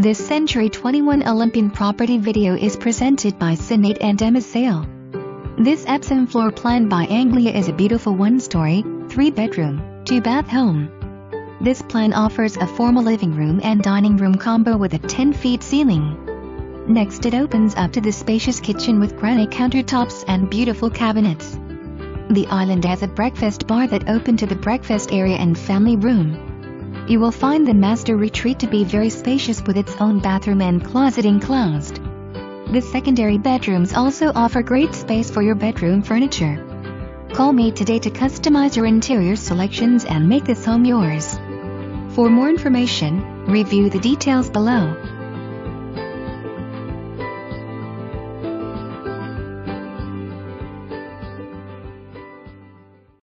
This Century 21 Olympian property video is presented by Senait Andemicael. This Epsom floor plan by Anglia is a beautiful one-story, three-bedroom, two-bath home. This plan offers a formal living room and dining room combo with a 10-feet ceiling. Next it opens up to the spacious kitchen with granite countertops and beautiful cabinets. The island has a breakfast bar that open to the breakfast area and family room. You will find the master retreat to be very spacious with its own bathroom and closet enclosed. The secondary bedrooms also offer great space for your bedroom furniture. Call me today to customize your interior selections and make this home yours. For more information, review the details below.